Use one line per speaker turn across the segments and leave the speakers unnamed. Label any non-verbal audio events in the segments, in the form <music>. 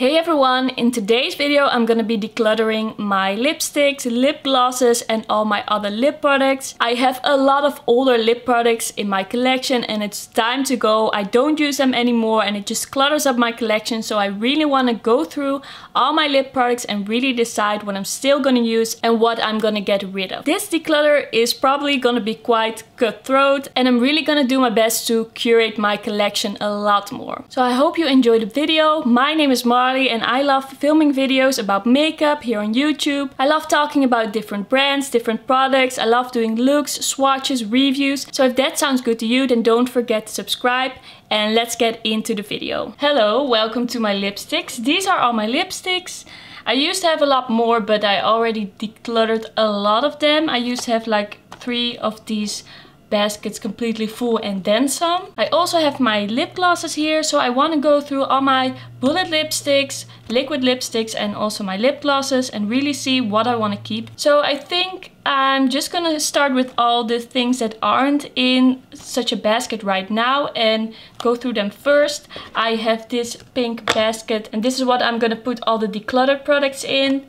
Hey everyone, in today's video I'm gonna be decluttering my lipsticks, lip glosses and all my other lip products. I have a lot of older lip products in my collection and it's time to go. I don't use them anymore and it just clutters up my collection so I really want to go through all my lip products and really decide what I'm still gonna use and what I'm gonna get rid of. This declutter is probably gonna be quite cutthroat and I'm really gonna do my best to curate my collection a lot more. So I hope you enjoyed the video. My name is And I love filming videos about makeup here on YouTube. I love talking about different brands, different products. I love doing looks, swatches, reviews. So if that sounds good to you, then don't forget to subscribe and let's get into the video. Hello, welcome to my lipsticks. These are all my lipsticks. I used to have a lot more, but I already decluttered a lot of them. I used to have like three of these baskets completely full and then some. I also have my lip glosses here, so I want to go through all my bullet lipsticks, liquid lipsticks and also my lip glosses and really see what I want to keep. So I think I'm just gonna start with all the things that aren't in such a basket right now and go through them first. I have this pink basket and this is what I'm gonna put all the decluttered products in.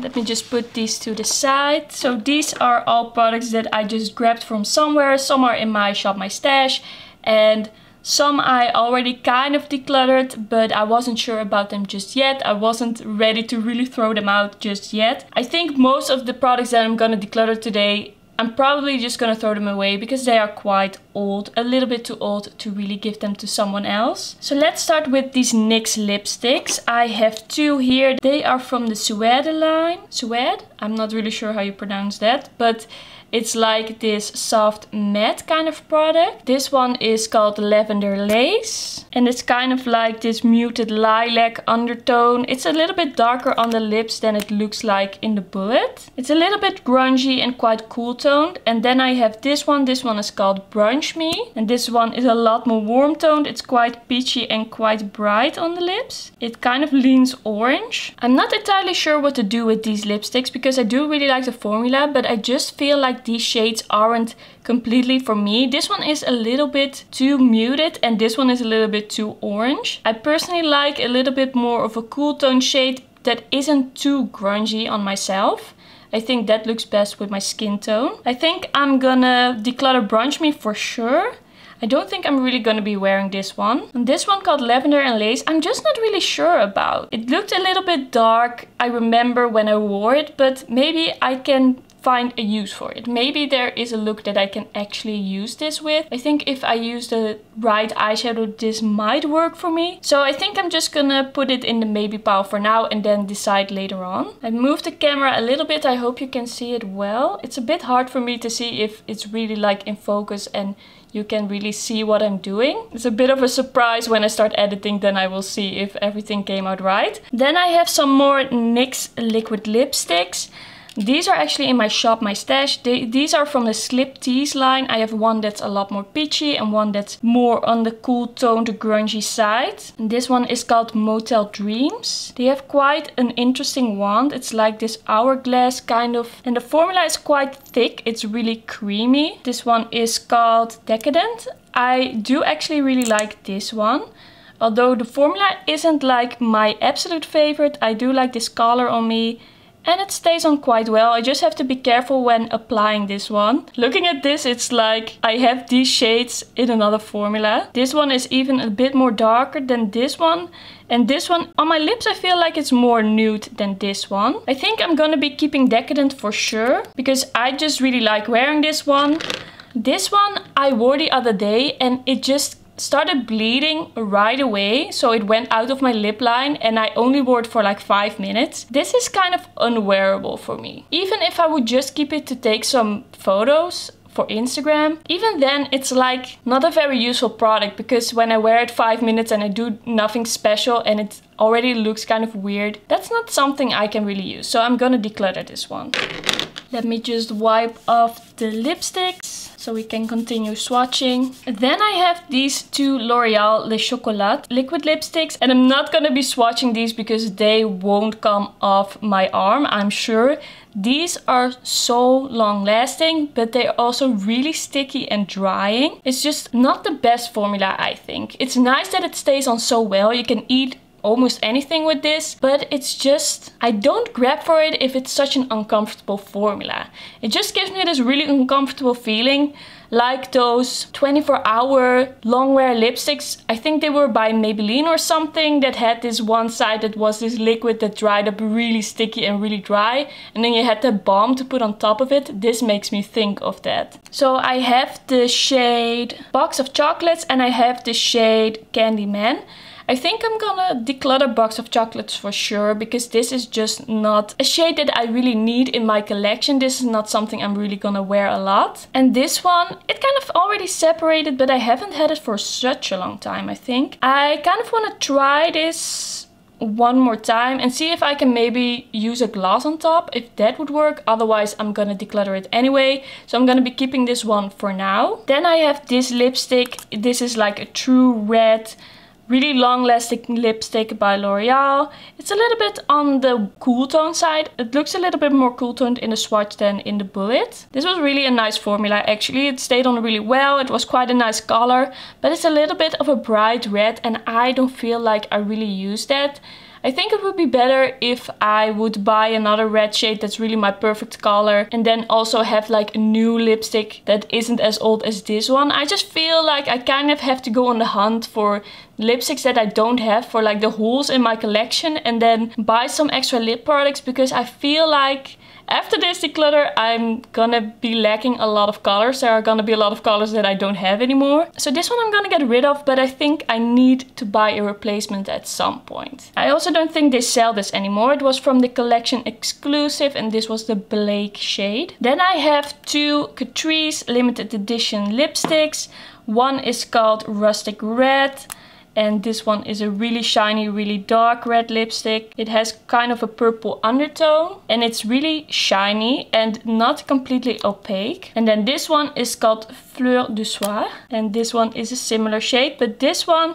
Let me just put these to the side. So these are all products that I just grabbed from somewhere. Some are in my shop, my stash. And some I already kind of decluttered, but I wasn't sure about them just yet. I wasn't ready to really throw them out just yet. I think most of the products that I'm gonna declutter today I'm probably just gonna throw them away because they are quite old, a little bit too old to really give them to someone else. So let's start with these NYX lipsticks. I have two here. They are from the Suede line. Suede? I'm not really sure how you pronounce that, but it's like this soft matte kind of product. This one is called Lavender Lace. And it's kind of like this muted lilac undertone. It's a little bit darker on the lips than it looks like in the bullet. It's a little bit grungy and quite cool toned. And then I have this one. This one is called Brunch Me. And this one is a lot more warm toned. It's quite peachy and quite bright on the lips. It kind of leans orange. I'm not entirely sure what to do with these lipsticks because I do really like the formula. But I just feel like these shades aren't completely for me. This one is a little bit too muted and this one is a little bit too orange. I personally like a little bit more of a cool tone shade that isn't too grungy on myself. I think that looks best with my skin tone. I think I'm gonna declutter Brunch Me for sure. I don't think I'm really gonna be wearing this one. And this one called Lavender and Lace, I'm just not really sure about. It looked a little bit dark, I remember when I wore it, but maybe I can find a use for it. Maybe there is a look that I can actually use this with. I think if I use the right eyeshadow, this might work for me. So I think I'm just gonna put it in the maybe pile for now and then decide later on. I moved the camera a little bit. I hope you can see it well. It's a bit hard for me to see if it's really like in focus and you can really see what I'm doing. It's a bit of a surprise when I start editing, then I will see if everything came out right. Then I have some more NYX liquid lipsticks. These are actually in my shop, my stash. They, these are from the Slip Tease line. I have one that's a lot more peachy and one that's more on the cool toned grungy side. And this one is called Motel Dreams. They have quite an interesting wand. It's like this hourglass kind of. And the formula is quite thick. It's really creamy. This one is called Decadent. I do actually really like this one. Although the formula isn't like my absolute favorite, I do like this color on me and it stays on quite well. I just have to be careful when applying this one. Looking at this, it's like I have these shades in another formula. This one is even a bit more darker than this one. And this one, on my lips, I feel like it's more nude than this one. I think I'm gonna be keeping Decadent for sure, because I just really like wearing this one. This one I wore the other day and it just started bleeding right away so it went out of my lip line and I only wore it for like five minutes. This is kind of unwearable for me. Even if I would just keep it to take some photos for Instagram. Even then, it's like not a very useful product because when I wear it five minutes and I do nothing special and it already looks kind of weird, that's not something I can really use. So I'm gonna declutter this one. Let me just wipe off the lipsticks. So we can continue swatching. Then I have these two L'Oreal Le Chocolat liquid lipsticks and I'm not gonna be swatching these because they won't come off my arm, I'm sure. These are so long lasting, but they're also really sticky and drying. It's just not the best formula, I think. It's nice that it stays on so well. You can eat almost anything with this, but it's just, I don't grab for it if it's such an uncomfortable formula. It just gives me this really uncomfortable feeling like those 24 hour long wear lipsticks. I think they were by Maybelline or something that had this one side that was this liquid that dried up really sticky and really dry. And then you had the balm to put on top of it. This makes me think of that. So I have the shade Box of Chocolates and I have the shade Candyman. I think I'm gonna declutter Box of Chocolates for sure because this is just not a shade that I really need in my collection. This is not something I'm really gonna wear a lot. And this one, it kind of already separated but I haven't had it for such a long time I think. I kind of want to try this one more time and see if I can maybe use a gloss on top if that would work otherwise I'm gonna declutter it anyway so I'm gonna be keeping this one for now then I have this lipstick this is like a true red really long lasting lipstick by L'Oreal. It's a little bit on the cool tone side. It looks a little bit more cool toned in the swatch than in the bullet. This was really a nice formula actually. It stayed on really well. It was quite a nice color, but it's a little bit of a bright red and I don't feel like I really use that. I think it would be better if I would buy another red shade that's really my perfect color and then also have like a new lipstick that isn't as old as this one. I just feel like I kind of have to go on the hunt for lipsticks that I don't have for like the holes in my collection and then buy some extra lip products because I feel like after this declutter, I'm gonna be lacking a lot of colors. There are gonna be a lot of colors that I don't have anymore. So this one I'm gonna get rid of, but I think I need to buy a replacement at some point. I also don't think they sell this anymore. It was from the collection exclusive and this was the Blake shade. Then I have two Catrice limited edition lipsticks. One is called Rustic Red and this one is a really shiny, really dark red lipstick. It has kind of a purple undertone and it's really shiny and not completely opaque. And then this one is called Fleur du Soir and this one is a similar shade, but this one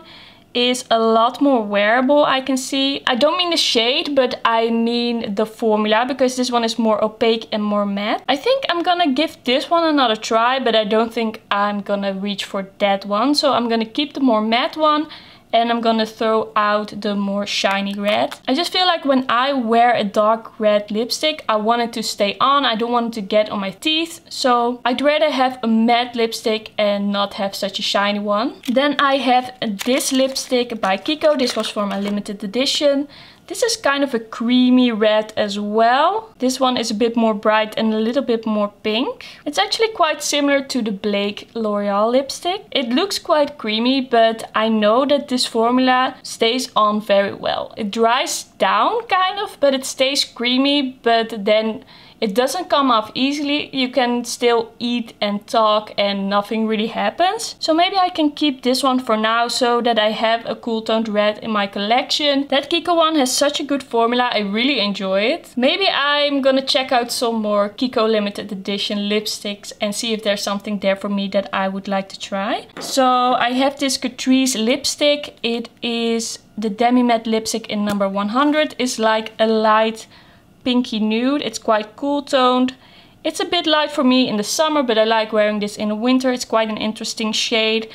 is a lot more wearable I can see. I don't mean the shade but I mean the formula because this one is more opaque and more matte. I think I'm gonna give this one another try but I don't think I'm gonna reach for that one. So I'm gonna keep the more matte one and I'm gonna throw out the more shiny red. I just feel like when I wear a dark red lipstick, I want it to stay on. I don't want it to get on my teeth. So I'd rather have a matte lipstick and not have such a shiny one. Then I have this lipstick by Kiko. This was for my limited edition. This is kind of a creamy red as well. This one is a bit more bright and a little bit more pink. It's actually quite similar to the Blake L'Oreal lipstick. It looks quite creamy, but I know that this formula stays on very well. It dries down kind of, but it stays creamy, but then it doesn't come off easily. You can still eat and talk and nothing really happens. So maybe I can keep this one for now so that I have a cool toned red in my collection. That Kiko one has such a good formula. I really enjoy it. Maybe I'm gonna check out some more Kiko limited edition lipsticks and see if there's something there for me that I would like to try. So I have this Catrice lipstick. It is the Demi Matte lipstick in number 100. It's like a light pinky nude. It's quite cool toned. It's a bit light for me in the summer, but I like wearing this in the winter. It's quite an interesting shade.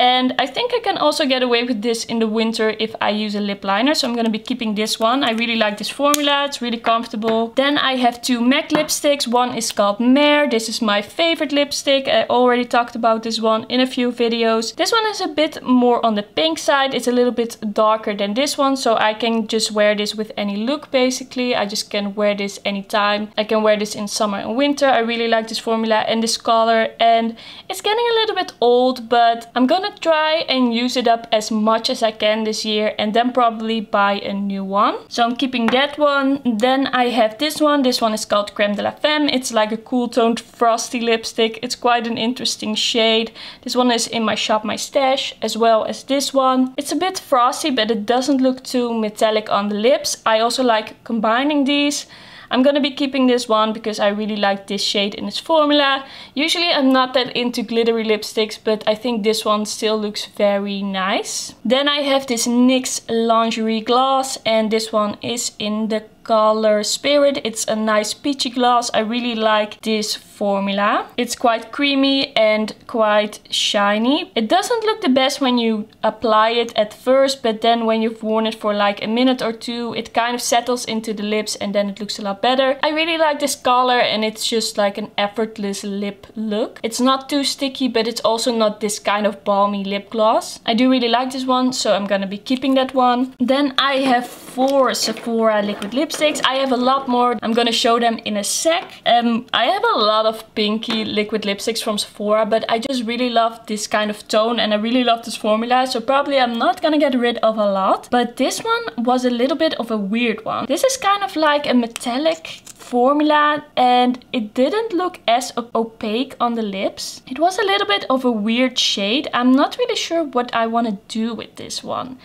And I think I can also get away with this in the winter if I use a lip liner. So I'm going to be keeping this one. I really like this formula. It's really comfortable. Then I have two MAC lipsticks. One is called Mehr. This is my favorite lipstick. I already talked about this one in a few videos. This one is a bit more on the pink side. It's a little bit darker than this one. So I can just wear this with any look basically. I just can wear this anytime. I can wear this in summer and winter. I really like this formula and this color. And it's getting a little bit old, but I'm try and use it up as much as I can this year and then probably buy a new one. So I'm keeping that one. Then I have this one. This one is called Creme de la Femme. It's like a cool toned frosty lipstick. It's quite an interesting shade. This one is in my shop, my stash, as well as this one. It's a bit frosty, but it doesn't look too metallic on the lips. I also like combining these. I'm gonna be keeping this one because I really like this shade in its formula. Usually I'm not that into glittery lipsticks, but I think this one still looks very nice. Then I have this NYX Lingerie Gloss and this one is in the color Spirit. It's a nice peachy gloss. I really like this formula. It's quite creamy and quite shiny. It doesn't look the best when you apply it at first, but then when you've worn it for like a minute or two, it kind of settles into the lips and then it looks a lot better. I really like this color and it's just like an effortless lip look. It's not too sticky, but it's also not this kind of balmy lip gloss. I do really like this one, so I'm gonna be keeping that one. Then I have four Sephora liquid lipsticks lipsticks. I have a lot more. I'm gonna show them in a sec. Um, I have a lot of pinky liquid lipsticks from Sephora, but I just really love this kind of tone and I really love this formula. So probably I'm not gonna get rid of a lot. But this one was a little bit of a weird one. This is kind of like a metallic formula and it didn't look as opaque on the lips. It was a little bit of a weird shade. I'm not really sure what I want to do with this one.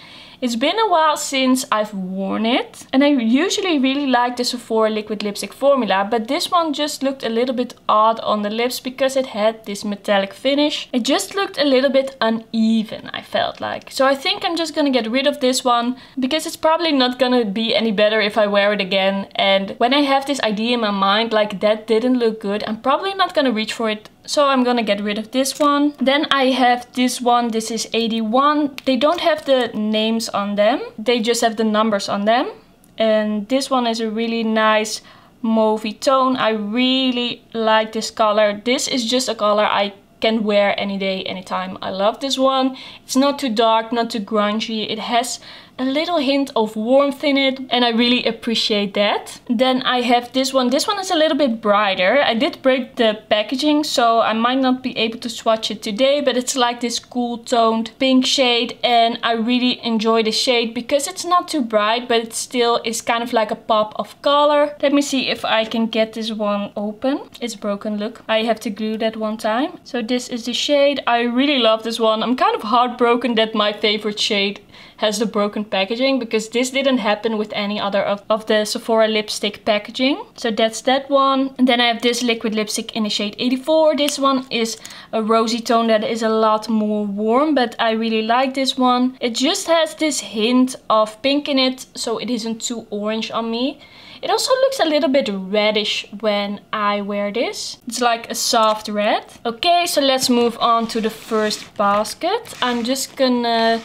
It's been a while since I've worn it and I usually really like the Sephora liquid lipstick formula but this one just looked a little bit odd on the lips because it had this metallic finish. It just looked a little bit uneven I felt like. So I think I'm just gonna get rid of this one because it's probably not gonna be any better if I wear it again and when I have this idea in my mind like that didn't look good I'm probably not gonna reach for it so I'm gonna get rid of this one. Then I have this one, this is 81. They don't have the names on them, they just have the numbers on them. And this one is a really nice mauvey tone. I really like this color. This is just a color I can wear any day, anytime. I love this one. It's not too dark, not too grungy. It has a little hint of warmth in it and I really appreciate that. Then I have this one. This one is a little bit brighter. I did break the packaging so I might not be able to swatch it today but it's like this cool toned pink shade and I really enjoy the shade because it's not too bright but it still is kind of like a pop of color. Let me see if I can get this one open. It's broken, look. I have to glue that one time. So this is the shade. I really love this one. I'm kind of heartbroken that my favorite shade has the broken packaging because this didn't happen with any other of, of the Sephora lipstick packaging. So that's that one. And then I have this liquid lipstick in the shade 84. This one is a rosy tone that is a lot more warm, but I really like this one. It just has this hint of pink in it, so it isn't too orange on me. It also looks a little bit reddish when I wear this. It's like a soft red. Okay, so let's move on to the first basket. I'm just gonna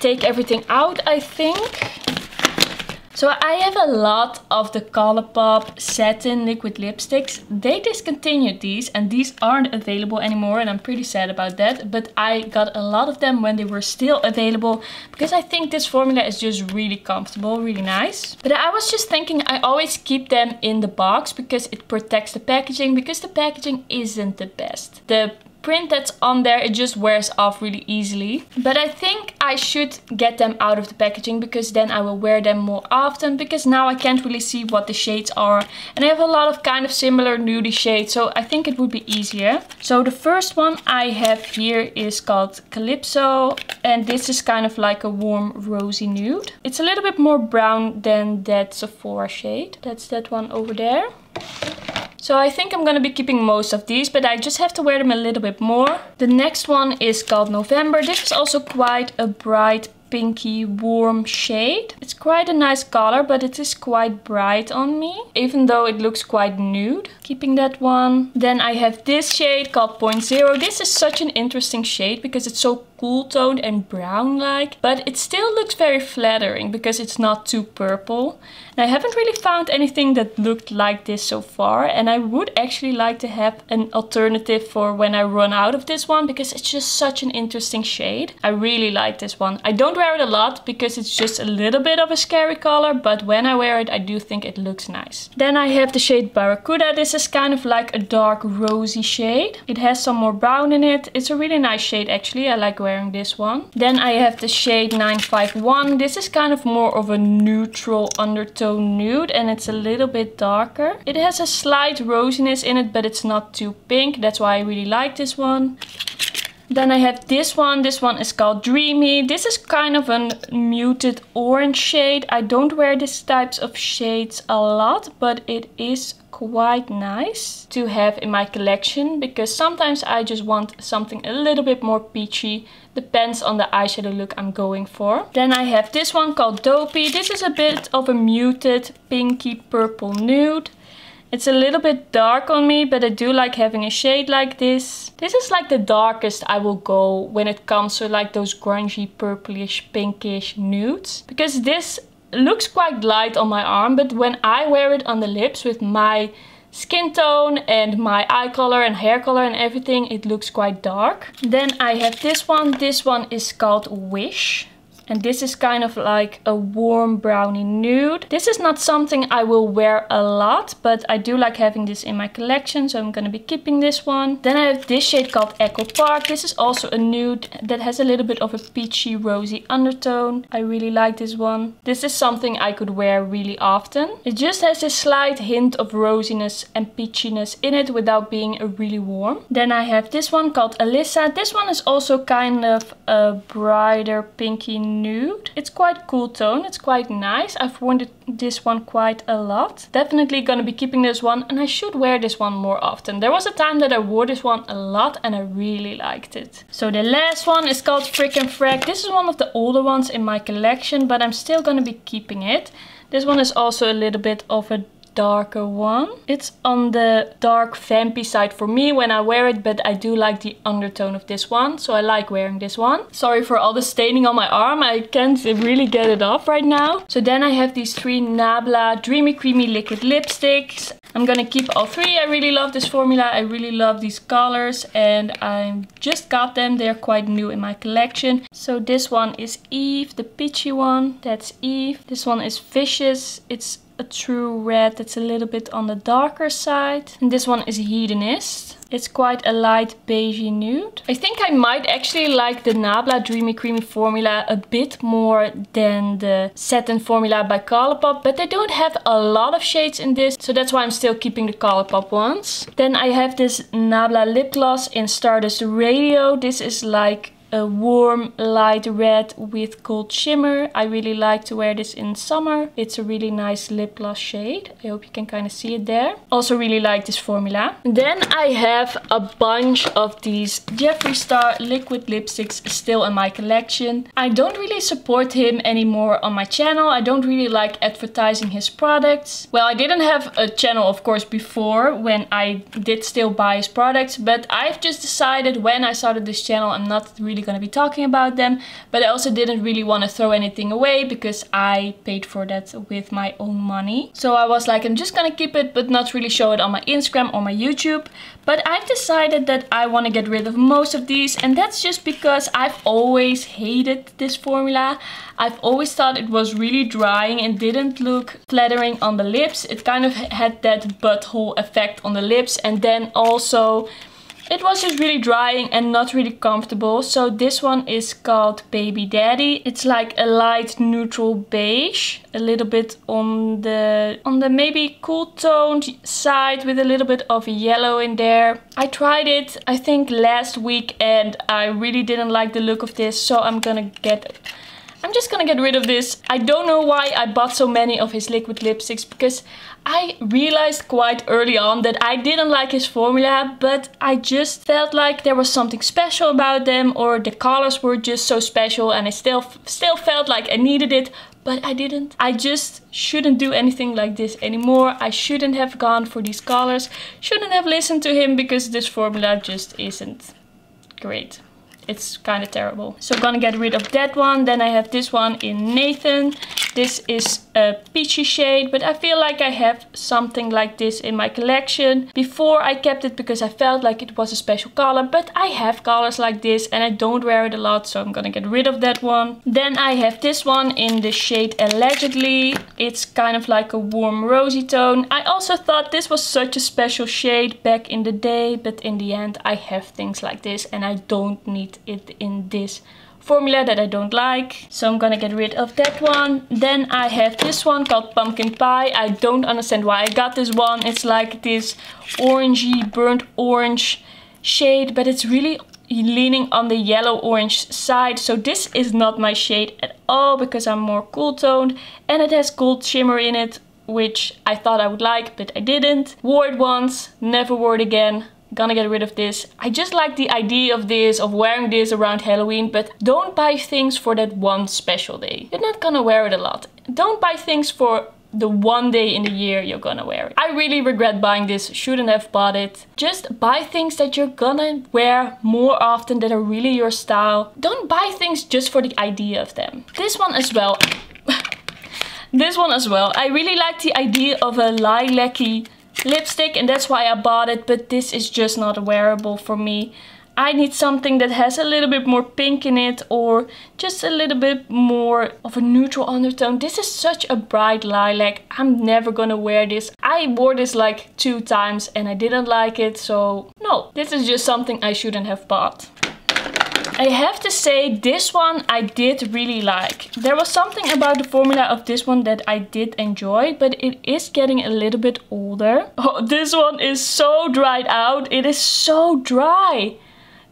take everything out, I think. So I have a lot of the Colourpop satin liquid lipsticks. They discontinued these and these aren't available anymore and I'm pretty sad about that. But I got a lot of them when they were still available because I think this formula is just really comfortable, really nice. But I was just thinking I always keep them in the box because it protects the packaging because the packaging isn't the best. The print that's on there, it just wears off really easily. But I think I should get them out of the packaging because then I will wear them more often because now I can't really see what the shades are. And I have a lot of kind of similar nudie shades, so I think it would be easier. So the first one I have here is called Calypso and this is kind of like a warm rosy nude. It's a little bit more brown than that Sephora shade. That's that one over there. So I think I'm gonna be keeping most of these, but I just have to wear them a little bit more. The next one is called November. This is also quite a bright pinky warm shade. It's quite a nice color, but it is quite bright on me, even though it looks quite nude. Keeping that one. Then I have this shade called Point Zero. This is such an interesting shade because it's so cool toned and brown like, but it still looks very flattering because it's not too purple. I haven't really found anything that looked like this so far and I would actually like to have an alternative for when I run out of this one because it's just such an interesting shade. I really like this one. I don't wear it a lot because it's just a little bit of a scary color but when I wear it I do think it looks nice. Then I have the shade Barracuda. This is kind of like a dark rosy shade. It has some more brown in it. It's a really nice shade actually. I like wearing this one. Then I have the shade 951. This is kind of more of a neutral undertone nude and it's a little bit darker. It has a slight rosiness in it, but it's not too pink. That's why I really like this one. Then I have this one. This one is called Dreamy. This is kind of a muted orange shade. I don't wear these types of shades a lot, but it is quite nice to have in my collection because sometimes I just want something a little bit more peachy depends on the eyeshadow look I'm going for. Then I have this one called Dopey. This is a bit of a muted pinky purple nude. It's a little bit dark on me, but I do like having a shade like this. This is like the darkest I will go when it comes to like those grungy purplish pinkish nudes. Because this looks quite light on my arm, but when I wear it on the lips with my skin tone and my eye color and hair color and everything, it looks quite dark. Then I have this one. This one is called Wish. And this is kind of like a warm brownie nude. This is not something I will wear a lot, but I do like having this in my collection. So I'm to be keeping this one. Then I have this shade called Echo Park. This is also a nude that has a little bit of a peachy rosy undertone. I really like this one. This is something I could wear really often. It just has a slight hint of rosiness and peachiness in it without being a really warm. Then I have this one called Alyssa. This one is also kind of a brighter pinky nude. It's quite cool tone. It's quite nice. I've worn this one quite a lot. Definitely gonna be keeping this one and I should wear this one more often. There was a time that I wore this one a lot and I really liked it. So the last one is called Frick and Frack. This is one of the older ones in my collection but I'm still gonna be keeping it. This one is also a little bit of a darker one. It's on the dark vampy side for me when I wear it, but I do like the undertone of this one. So I like wearing this one. Sorry for all the staining on my arm. I can't really get it off right now. So then I have these three Nabla Dreamy Creamy Liquid Lipsticks. I'm gonna keep all three. I really love this formula. I really love these colors and I just got them. They're quite new in my collection. So this one is Eve, the peachy one. That's Eve. This one is Vicious. It's a true red that's a little bit on the darker side. And this one is Hedonist. It's quite a light beigey nude. I think I might actually like the Nabla Dreamy Creamy formula a bit more than the Satin formula by Colourpop. But they don't have a lot of shades in this. So that's why I'm still keeping the Colourpop ones. Then I have this Nabla lip gloss in Stardust Radio. This is like a warm light red with gold shimmer. I really like to wear this in summer. It's a really nice lip gloss shade. I hope you can kind of see it there. Also really like this formula. Then I have a bunch of these Jeffree Star liquid lipsticks still in my collection. I don't really support him anymore on my channel. I don't really like advertising his products. Well, I didn't have a channel of course before when I did still buy his products, but I've just decided when I started this channel I'm not really really going to be talking about them. But I also didn't really want to throw anything away because I paid for that with my own money. So I was like, I'm just going to keep it but not really show it on my Instagram or my YouTube. But I've decided that I want to get rid of most of these. And that's just because I've always hated this formula. I've always thought it was really drying and didn't look flattering on the lips. It kind of had that butthole effect on the lips. And then also it was just really drying and not really comfortable. So this one is called Baby Daddy. It's like a light neutral beige. A little bit on the on the maybe cool toned side with a little bit of yellow in there. I tried it I think last week and I really didn't like the look of this. So I'm gonna get I'm just gonna get rid of this. I don't know why I bought so many of his liquid lipsticks because I realized quite early on that I didn't like his formula but I just felt like there was something special about them or the colors were just so special and I still still felt like I needed it but I didn't. I just shouldn't do anything like this anymore. I shouldn't have gone for these colors. Shouldn't have listened to him because this formula just isn't great it's kind of terrible. So I'm gonna get rid of that one. Then I have this one in Nathan. This is a peachy shade, but I feel like I have something like this in my collection. Before I kept it because I felt like it was a special color, but I have colors like this and I don't wear it a lot, so I'm gonna get rid of that one. Then I have this one in the shade Allegedly. It's kind of like a warm rosy tone. I also thought this was such a special shade back in the day, but in the end I have things like this and I don't need it in this formula that I don't like. So I'm gonna get rid of that one. Then I have this one called Pumpkin Pie. I don't understand why I got this one. It's like this orangey, burnt orange shade, but it's really leaning on the yellow orange side. So this is not my shade at all because I'm more cool toned and it has gold shimmer in it which I thought I would like but I didn't. Wore it once, never wore it again gonna get rid of this. I just like the idea of this, of wearing this around Halloween, but don't buy things for that one special day. You're not gonna wear it a lot. Don't buy things for the one day in the year you're gonna wear it. I really regret buying this, shouldn't have bought it. Just buy things that you're gonna wear more often that are really your style. Don't buy things just for the idea of them. This one as well. <laughs> this one as well. I really like the idea of a lilac-y lipstick and that's why I bought it but this is just not wearable for me. I need something that has a little bit more pink in it or just a little bit more of a neutral undertone. This is such a bright lilac. I'm never gonna wear this. I wore this like two times and I didn't like it so no. This is just something I shouldn't have bought. I have to say this one I did really like. There was something about the formula of this one that I did enjoy, but it is getting a little bit older. <laughs> Oh, this one is so dried out. It is so dry.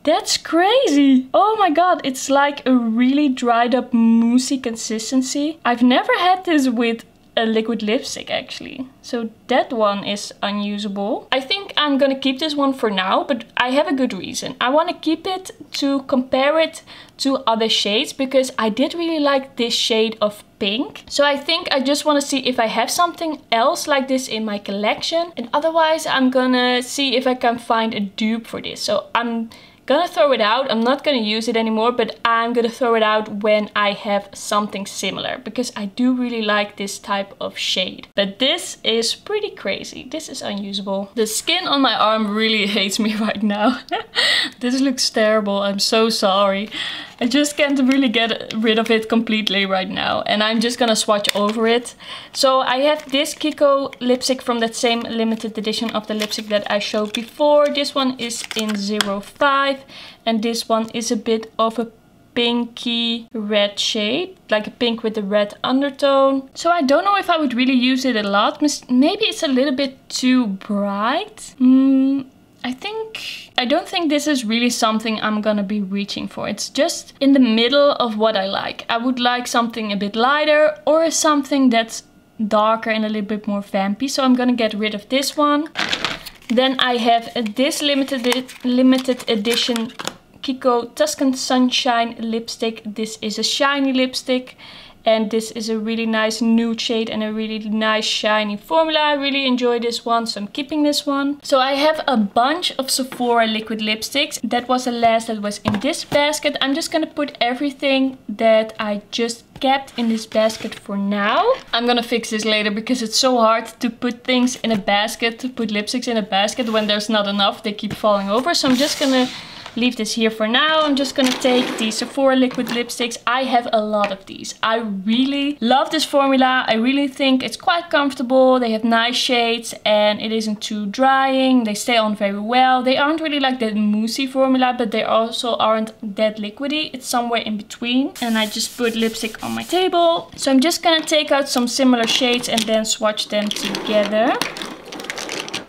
That's crazy. Oh my god, it's like a really dried up moussey consistency. I've never had this with a liquid lipstick actually. So that one is unusable. I think I'm gonna keep this one for now, but I have a good reason. I wanna keep it to compare it to other shades because I did really like this shade of pink. So I think I just wanna see if I have something else like this in my collection. And otherwise I'm gonna see if I can find a dupe for this. So I'm gonna throw it out. I'm not gonna use it anymore, but I'm gonna throw it out when I have something similar because I do really like this type of shade. But this is pretty crazy. This is unusable. The skin on my arm really <laughs> hates me right now. <laughs> this looks terrible. I'm so sorry. I just can't really get rid of it completely right now. And I'm just gonna swatch over it. So I have this Kiko lipstick from that same limited edition of the lipstick that I showed before. This one is in 05 and this one is a bit of a pinky red shade like a pink with a red undertone so I don't know if I would really use it a lot maybe it's a little bit too bright mm, I think, I don't think this is really something I'm gonna be reaching for. It's just in the middle of what I like. I would like something a bit lighter or something that's darker and a little bit more vampy. So I'm gonna get rid of this one. Then I have this limited, limited edition Kiko Tuscan Sunshine lipstick. This is a shiny lipstick and this is a really nice nude shade and a really nice shiny formula. I really enjoy this one, so I'm keeping this one. So I have a bunch of Sephora liquid lipsticks. That was the last that was in this basket. I'm just gonna put everything that I just kept in this basket for now. I'm gonna fix this later because it's so hard to put things in a basket, to put lipsticks in a basket when there's not enough. They keep falling over. So I'm just gonna leave this here for now. I'm just gonna take the Sephora liquid lipsticks. I have a lot of these. I really love this formula. I really think it's quite comfortable. They have nice shades and it isn't too drying. They stay on very well. They aren't really like the moussey formula, but they also aren't that liquidy. It's somewhere in between. And I just put lipstick on my table. So I'm just gonna take out some similar shades and then swatch them together.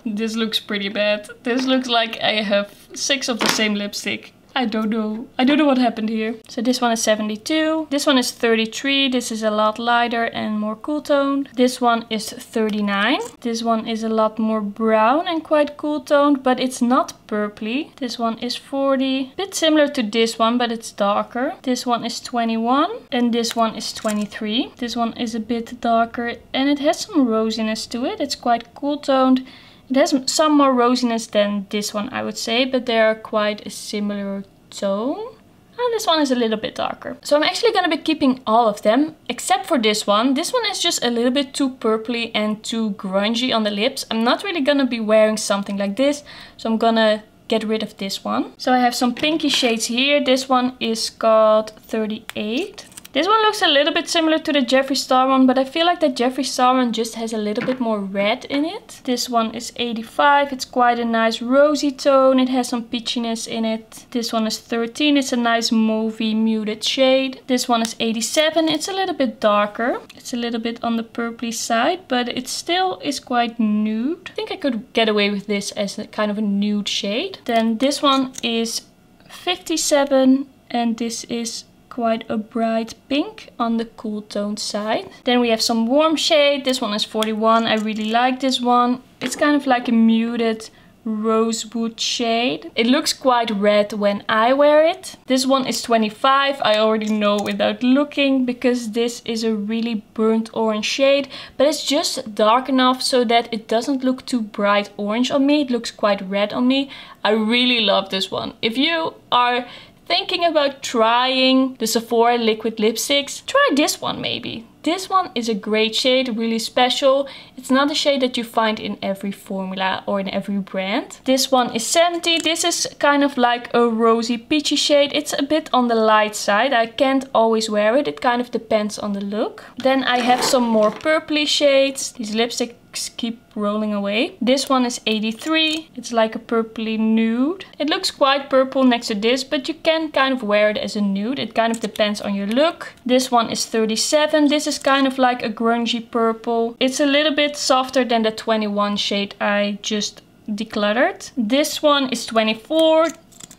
This looks pretty bad. This looks like I have six of the same lipstick. I don't know. I don't know what happened here. So this one is 72. This one is 33. This is a lot lighter and more cool toned. This one is 39. This one is a lot more brown and quite cool toned, but it's not purpley. This one is 40. Bit similar to this one, but it's darker. This one is 21 and this one is 23. This one is a bit darker and it has some rosiness to it. It's quite cool toned. It has some more rosiness than this one, I would say, but they are quite a similar tone. And this one is a little bit darker. So I'm actually going to be keeping all of them, except for this one. This one is just a little bit too purpley and too grungy on the lips. I'm not really going to be wearing something like this, so I'm going to get rid of this one. So I have some pinky shades here. This one is called 38. This one looks a little bit similar to the Jeffree Star one, but I feel like the Jeffree Star one just has a little bit more red in it. This one is 85. It's quite a nice rosy tone. It has some peachiness in it. This one is 13. It's a nice mauvey muted shade. This one is 87. It's a little bit darker. It's a little bit on the purpley side, but it still is quite nude. I think I could get away with this as a kind of a nude shade. Then this one is 57 and this is quite a bright pink on the cool toned side. Then we have some warm shade. This one is 41. I really like this one. It's kind of like a muted rosewood shade. It looks quite red when I wear it. This one is 25. I already know without looking because this is a really burnt orange shade. But it's just dark enough so that it doesn't look too bright orange on me. It looks quite red on me. I really love this one. If you are thinking about trying the Sephora liquid lipsticks, try this one maybe. This one is a great shade, really special. It's not a shade that you find in every formula or in every brand. This one is 70. This is kind of like a rosy peachy shade. It's a bit on the light side. I can't always wear it. It kind of depends on the look. Then I have some more purpley shades. These lipstick keep rolling away. This one is 83. It's like a purpley nude. It looks quite purple next to this, but you can kind of wear it as a nude. It kind of depends on your look. This one is 37. This is kind of like a grungy purple. It's a little bit softer than the 21 shade I just decluttered. This one is 24.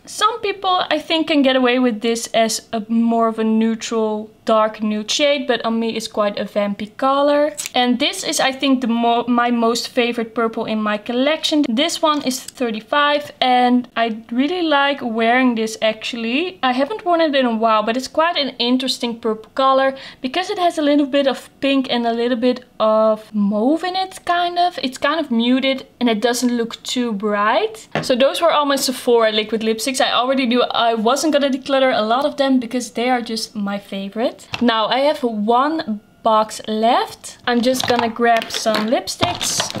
Some people I think can get away with this as a more of a neutral dark nude shade, but on me it's quite a vampy color. And this is I think the mo my most favorite purple in my collection. This one is 35 and I really like wearing this actually. I haven't worn it in a while, but it's quite an interesting purple color because it has a little bit of pink and a little bit of mauve in it, kind of. It's kind of muted and it doesn't look too bright. So those were all my Sephora liquid lipsticks. I already knew I wasn't gonna declutter a lot of them because they are just my favorite Now I have one box left. I'm just gonna grab some lipsticks.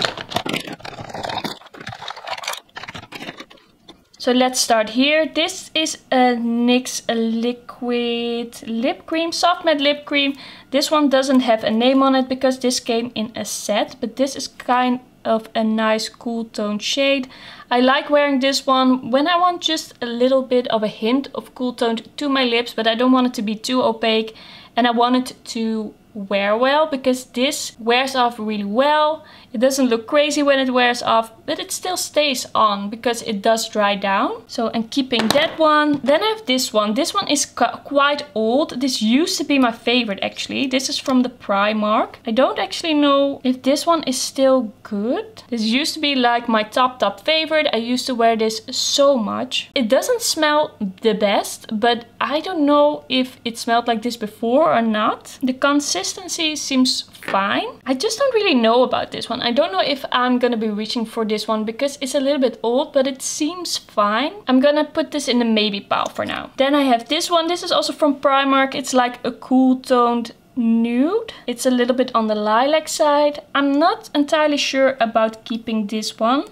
So let's start here. This is a NYX liquid lip cream, soft matte lip cream. This one doesn't have a name on it because this came in a set, but this is kind of a nice cool tone shade. I like wearing this one when I want just a little bit of a hint of cool tone to my lips, but I don't want it to be too opaque. And I want it to wear well because this wears off really well. It doesn't look crazy when it wears off, but it still stays on because it does dry down. So I'm keeping that one. Then I have this one. This one is quite old. This used to be my favorite actually. This is from the Primark. I don't actually know if this one is still good. This used to be like my top top favorite. I used to wear this so much. It doesn't smell the best, but I don't know if it smelled like this before or not. The consistency seems fine. I just don't really know about this one. I don't know if I'm gonna be reaching for this one because it's a little bit old, but it seems fine. I'm gonna put this in the maybe pile for now. Then I have this one. This is also from Primark. It's like a cool toned nude. It's a little bit on the lilac side. I'm not entirely sure about keeping this one.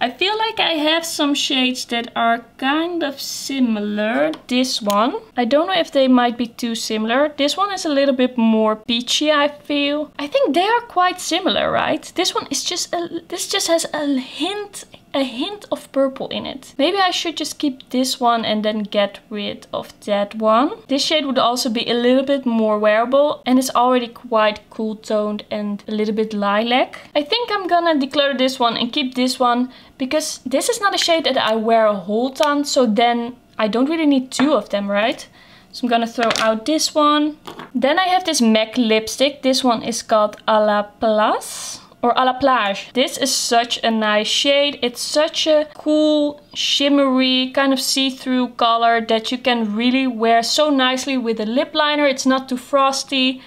I feel like I have some shades that are kind of similar. This one. I don't know if they might be too similar. This one is a little bit more peachy, I feel. I think they are quite similar, right? This one is just a, this just has a hint a hint of purple in it. Maybe I should just keep this one and then get rid of that one. This shade would also be a little bit more wearable and it's already quite cool toned and a little bit lilac. I think I'm gonna declutter this one and keep this one because this is not a shade that I wear a whole ton so then I don't really need two of them, right? So I'm gonna throw out this one. Then I have this MAC lipstick. This one is called A La Place or à la plage. This is such a nice shade. It's such a cool, shimmery, kind of see-through color that you can really wear so nicely with a lip liner. It's not too frosty.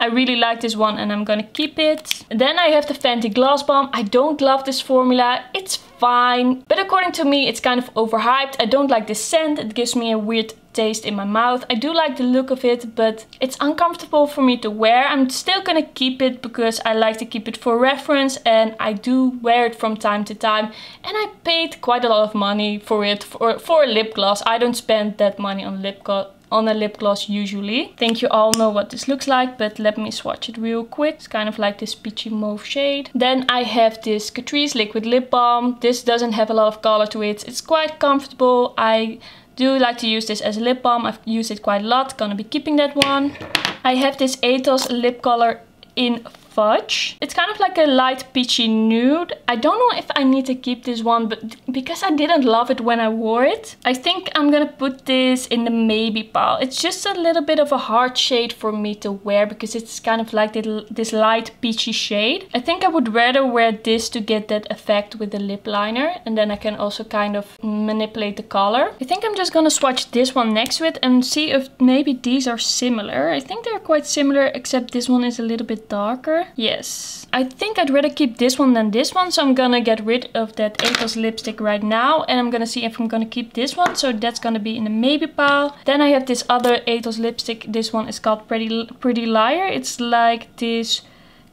I really like this one and I'm gonna keep it. then I have the Fenty Gloss Bomb. I don't love this formula. It's fine. But according to me, it's kind of overhyped. I don't like the scent. It gives me a weird taste in my mouth. I do like the look of it, but it's uncomfortable for me to wear. I'm still gonna keep it because I like to keep it for reference and I do wear it from time to time. And I paid quite a lot of money for it for, for a lip gloss. I don't spend that money on lip gloss on a lip gloss usually. I think you all know what this looks like, but let me swatch it real quick. It's kind of like this peachy mauve shade. Then I have this Catrice Liquid Lip Balm. This doesn't have a lot of color to it. It's quite comfortable. I do like to use this as a lip balm. I've used it quite a lot. Gonna be keeping that one. I have this Atos lip color in Fudge. It's kind of like a light peachy nude. I don't know if I need to keep this one, but because I didn't love it when I wore it, I think I'm gonna put this in the maybe pile. It's just a little bit of a hard shade for me to wear because it's kind of like this light peachy shade. I think I would rather wear this to get that effect with the lip liner and then I can also kind of manipulate the color. I think I'm just gonna swatch this one next to it and see if maybe these are similar. I think they're quite similar except this one is a little bit darker. Yes. I think I'd rather keep this one than this one so I'm gonna get rid of that Atos lipstick right now and I'm gonna see if I'm gonna keep this one so that's gonna be in the maybe pile. Then I have this other Atos lipstick. This one is called Pretty, Pretty Liar. It's like this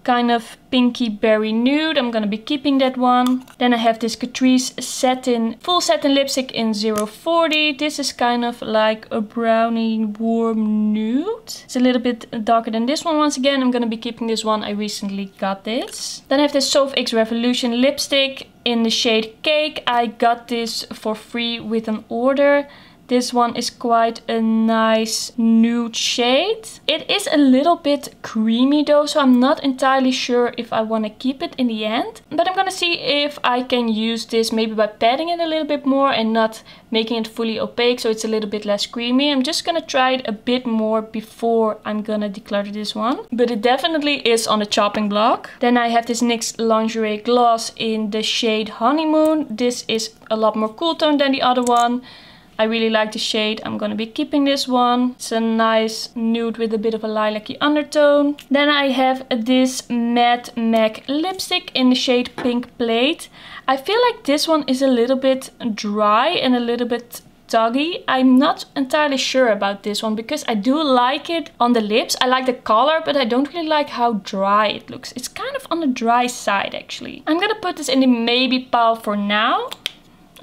kind of pinky berry nude. I'm gonna be keeping that one. Then I have this Catrice satin, full satin lipstick in 040. This is kind of like a brownie warm nude. It's a little bit darker than this one once again. I'm gonna be keeping this one. I recently got this. Then I have this Soph X Revolution lipstick in the shade Cake. I got this for free with an order. This one is quite a nice nude shade. It is a little bit creamy though, so I'm not entirely sure if I want to keep it in the end. But I'm gonna see if I can use this maybe by padding it a little bit more and not making it fully opaque so it's a little bit less creamy. I'm just gonna try it a bit more before I'm gonna declutter this one. But it definitely is on the chopping block. Then I have this NYX Lingerie Gloss in the shade Honeymoon. This is a lot more cool tone than the other one. I really like the shade. I'm gonna be keeping this one. It's a nice nude with a bit of a lilac-y undertone. Then I have this matte MAC lipstick in the shade Pink Plaid. I feel like this one is a little bit dry and a little bit Doggy. I'm not entirely sure about this one because I do like it on the lips. I like the color, but I don't really like how dry it looks. It's kind of on the dry side actually. I'm gonna put this in the maybe pile for now.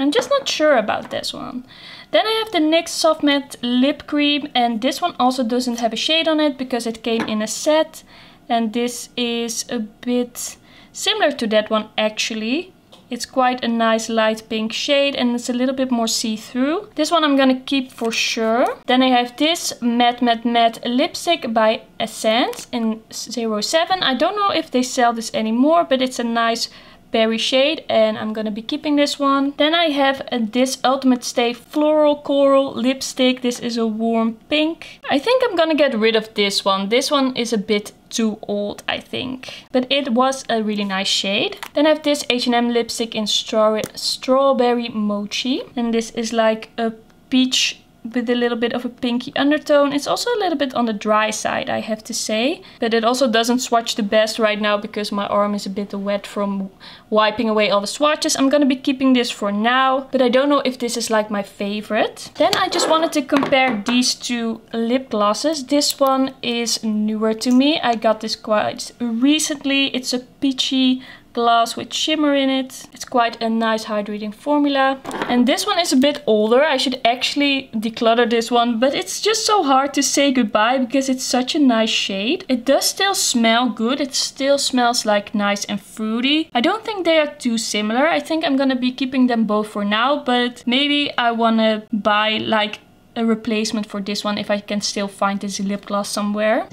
I'm just not sure about this one. Then I have the NYX Soft Matte Lip Cream and this one also doesn't have a shade on it because it came in a set. And this is a bit similar to that one actually. It's quite a nice light pink shade and it's a little bit more see-through. This one I'm gonna keep for sure. Then I have this Matte Matte Matte lipstick by Essence in 07. I don't know if they sell this anymore, but it's a nice berry shade and I'm gonna be keeping this one. Then I have this Ultimate Stay Floral Coral lipstick. This is a warm pink. I think I'm gonna get rid of this one. This one is a bit too old, I think. But it was a really nice shade. Then I have this H&M lipstick in straw Strawberry Mochi. And this is like a peach with a little bit of a pinky undertone. It's also a little bit on the dry side, I have to say. But it also doesn't swatch the best right now because my arm is a bit wet from wiping away all the swatches. I'm gonna be keeping this for now, but I don't know if this is like my favorite. Then I just wanted to compare these two lip glosses. This one is newer to me. I got this quite recently. It's a peachy glass with shimmer in it. It's quite a nice hydrating formula. And this one is a bit older. I should actually declutter this one, but it's just so hard to say goodbye because it's such a nice shade. It does still smell good. It still smells like nice and fruity. I don't think they are too similar. I think I'm gonna be keeping them both for now, but maybe I wanna buy like a replacement for this one if I can still find this lip gloss somewhere.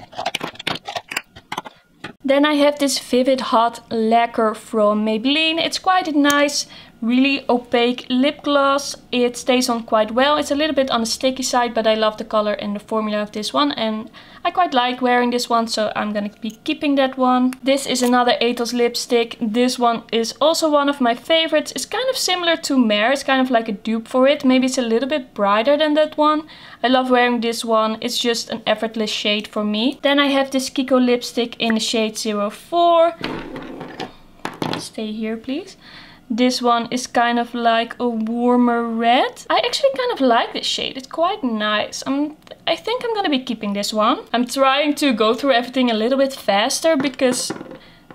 Then I have this Vivid Hot Lacquer from Maybelline. It's quite a nice really opaque lip gloss. It stays on quite well. It's a little bit on the sticky side, but I love the color and the formula of this one. And I quite like wearing this one, so I'm gonna be keeping that one. This is another Atos lipstick. This one is also one of my favorites. It's kind of similar to Mehr. It's kind of like a dupe for it. Maybe it's a little bit brighter than that one. I love wearing this one. It's just an effortless shade for me. Then I have this Kiko lipstick in the shade 04. Stay here, please. This one is kind of like a warmer red. I actually kind of like this shade. It's quite nice. I'm, I think I'm gonna be keeping this one. I'm trying to go through everything a little bit faster because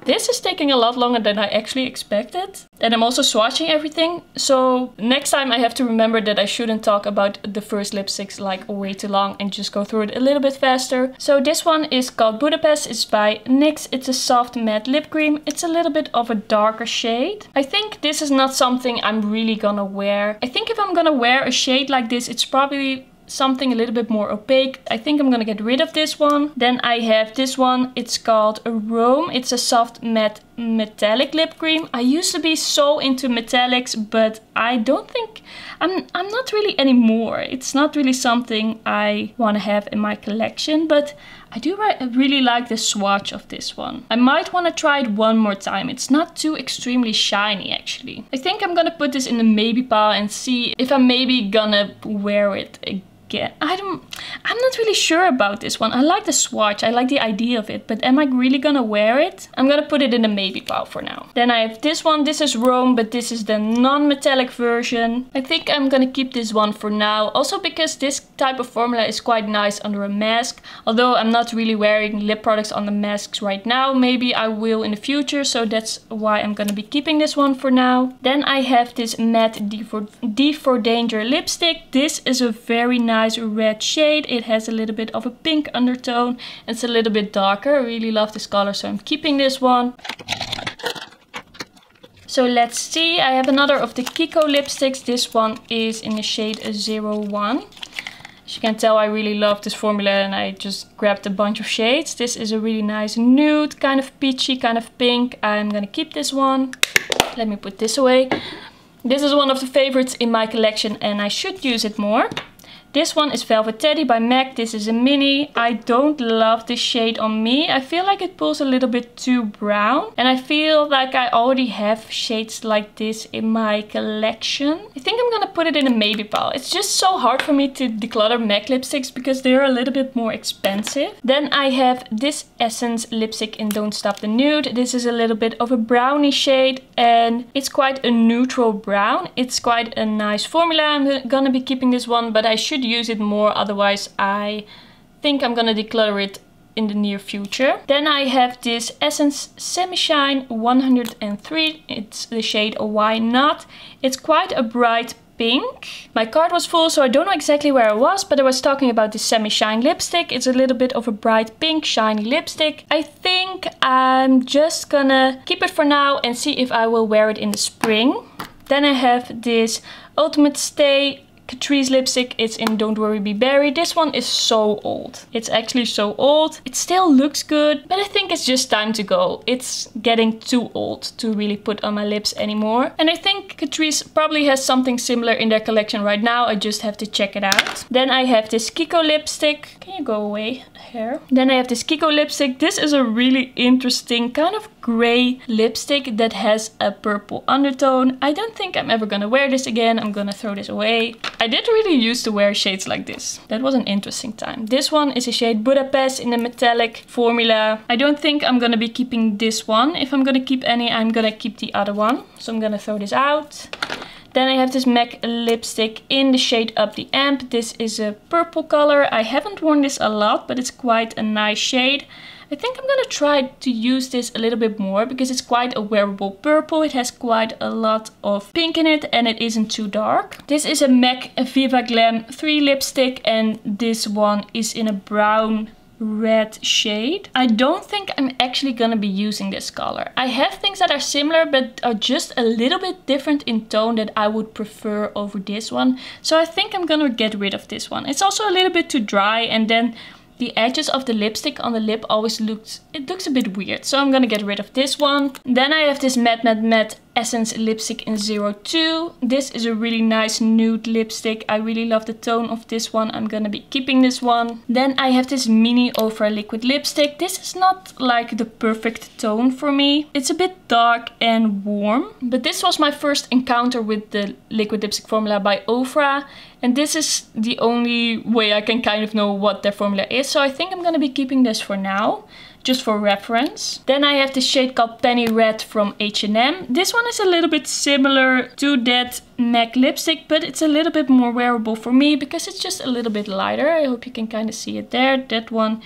this is taking a lot longer than I actually expected. And I'm also swatching everything. So next time I have to remember that I shouldn't talk about the first lipsticks like way too long and just go through it a little bit faster. So this one is called Budapest. It's by NYX. It's a soft matte lip cream. It's a little bit of a darker shade. I think this is not something I'm really gonna wear. I think if I'm gonna wear a shade like this, it's probably something a little bit more opaque. I think I'm gonna get rid of this one. Then I have this one. It's called Rome. It's a soft matte metallic lip cream. I used to be so into metallics, but I don't think I'm I'm not really anymore. It's not really something I want to have in my collection, but I do really like the swatch of this one. I might want to try it one more time. It's not too extremely shiny actually. I think I'm gonna put this in the maybe pile and see if I'm maybe gonna wear it again get. I don't, I'm not really sure about this one. I like the swatch, I like the idea of it, but am I really gonna wear it? I'm gonna put it in the maybe pile for now. Then I have this one, this is Rome, but this is the non-metallic version. I think I'm gonna keep this one for now. Also because this type of formula is quite nice under a mask. Although I'm not really wearing lip products on the masks right now. Maybe I will in the future, so that's why I'm gonna be keeping this one for now. Then I have this matte D for, D for Danger lipstick. This is a very nice nice red shade. It has a little bit of a pink undertone. It's a little bit darker. I really love this color, so I'm keeping this one. So let's see, I have another of the Kiko lipsticks. This one is in the shade 01. As you can tell, I really love this formula and I just grabbed a bunch of shades. This is a really nice nude, kind of peachy, kind of pink. I'm gonna keep this one. Let me put this away. This is one of the favorites in my collection and I should use it more. This one is Velvet Teddy by MAC. This is a mini. I don't love this shade on me. I feel like it pulls a little bit too brown. And I feel like I already have shades like this in my collection. I think I'm gonna put it in a maybe pile. It's just so hard for me to declutter MAC lipsticks because they're a little bit more expensive. Then I have this Essence lipstick in Don't Stop the Nude. This is a little bit of a brownie shade and it's quite a neutral brown. It's quite a nice formula. I'm gonna be keeping this one, but I should should use it more, otherwise I think I'm gonna declutter it in the near future. Then I have this Essence Semi Shine 103. It's the shade Why Not. It's quite a bright pink. My card was full, so I don't know exactly where I was, but I was talking about this Semi Shine lipstick. It's a little bit of a bright pink, shiny lipstick. I think I'm just gonna keep it for now and see if I will wear it in the spring. Then I have this Ultimate Stay Catrice lipstick. It's in Don't Worry Be Berry. This one is so old. It's actually so old. It still looks good, but I think it's just time to go. It's getting too old to really put on my lips anymore. And I think Catrice probably has something similar in their collection right now. I just have to check it out. Then I have this Kiko lipstick. Can you go away, hair? Then I have this Kiko lipstick. This is a really interesting kind of gray lipstick that has a purple undertone. I don't think I'm ever gonna wear this again. I'm gonna throw this away. I did really used to wear shades like this. That was an interesting time. This one is a shade Budapest in the metallic formula. I don't think I'm gonna be keeping this one. If I'm gonna keep any, I'm gonna keep the other one. So I'm gonna throw this out. Then I have this MAC lipstick in the shade Up the Amp. This is a purple color. I haven't worn this a lot, but it's quite a nice shade. I think I'm gonna try to use this a little bit more because it's quite a wearable purple. It has quite a lot of pink in it and it isn't too dark. This is a MAC Viva Glam 3 lipstick and this one is in a brown red shade. I don't think I'm actually gonna be using this color. I have things that are similar but are just a little bit different in tone that I would prefer over this one. So I think I'm gonna get rid of this one. It's also a little bit too dry and then the edges of the lipstick on the lip always looks, it looks a bit weird. So I'm gonna get rid of this one. Then I have this matte matte matte Essence lipstick in 02. This is a really nice nude lipstick. I really love the tone of this one. I'm gonna be keeping this one. Then I have this mini Ofra liquid lipstick. This is not like the perfect tone for me. It's a bit dark and warm. But this was my first encounter with the liquid lipstick formula by Ofra. And this is the only way I can kind of know what their formula is. So I think I'm gonna be keeping this for now just for reference. Then I have the shade called Penny Red from H&M. This one is a little bit similar to that MAC lipstick, but it's a little bit more wearable for me because it's just a little bit lighter. I hope you can kind of see it there. That one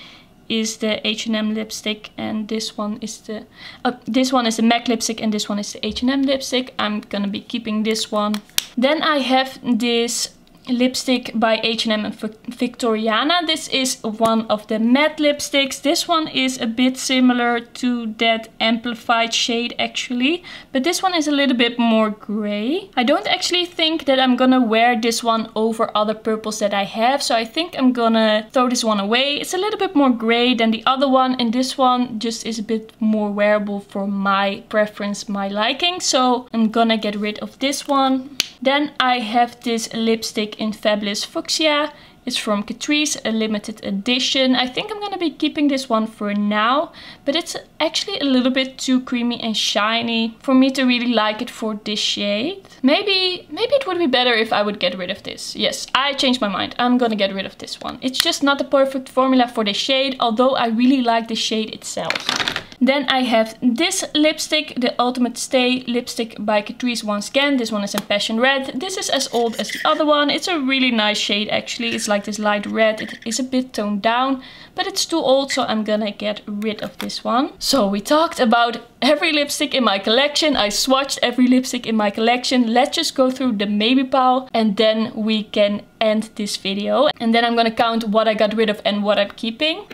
is the H&M lipstick and this one is the uh, this one is the MAC lipstick and this one is the H&M lipstick. I'm gonna be keeping this one. Then I have this lipstick by H&M and Victoriana. This is one of the matte lipsticks. This one is a bit similar to that amplified shade actually, but this one is a little bit more gray. I don't actually think that I'm gonna wear this one over other purples that I have, so I think I'm gonna throw this one away. It's a little bit more gray than the other one, and this one just is a bit more wearable for my preference, my liking, so I'm gonna get rid of this one. Then I have this lipstick in Fabulous Fuchsia. It's from Catrice, a limited edition. I think I'm gonna be keeping this one for now, but it's actually a little bit too creamy and shiny for me to really like it for this shade. Maybe, maybe it would be better if I would get rid of this. Yes, I changed my mind. I'm gonna get rid of this one. It's just not the perfect formula for the shade, although I really like the shade itself. Then I have this lipstick, the Ultimate Stay lipstick by Catrice once again. This one is in Passion Red. This is as old as the other one. It's a really nice shade actually. It's like this light red. It is a bit toned down, but it's too old so I'm gonna get rid of this one. So we talked about every lipstick in my collection. I swatched every lipstick in my collection. Let's just go through the maybe pile and then we can end this video. And then I'm gonna count what I got rid of and what I'm keeping.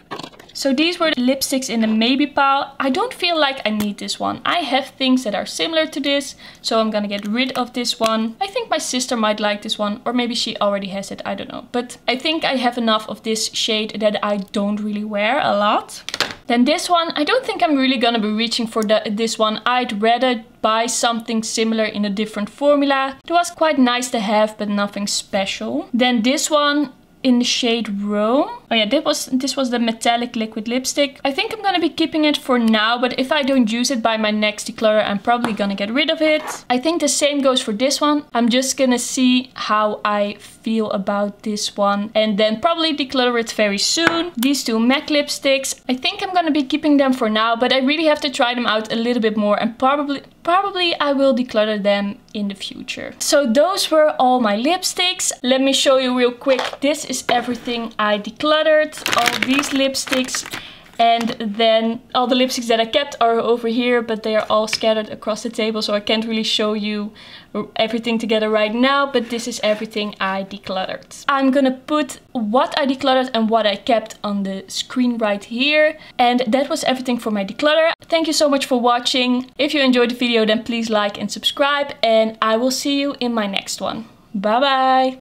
So these were the lipsticks in the maybe pile. I don't feel like I need this one. I have things that are similar to this, so I'm gonna get rid of this one. I think my sister might like this one, or maybe she already has it, I don't know. But I think I have enough of this shade that I don't really wear a lot. Then this one, I don't think I'm really gonna be reaching for the, this one. I'd rather buy something similar in a different formula. It was quite nice to have, but nothing special. Then this one, in the shade Rome. Oh yeah, this was this was the metallic liquid lipstick. I think I'm gonna be keeping it for now, but if I don't use it by my next declutter, I'm probably gonna get rid of it. I think the same goes for this one. I'm just gonna see how I feel about this one and then probably declutter it very soon. These two MAC lipsticks, I think I'm gonna be keeping them for now, but I really have to try them out a little bit more and probably probably I will declutter them in the future. So those were all my lipsticks. Let me show you real quick. This is everything I decluttered. All these lipsticks and then all the lipsticks that I kept are over here, but they are all scattered across the table, so I can't really show you everything together right now, but this is everything I decluttered. I'm gonna put what I decluttered and what I kept on the screen right here. And that was everything for my declutter. Thank you so much for watching. If you enjoyed the video, then please like and subscribe, and I will see you in my next one. Bye bye!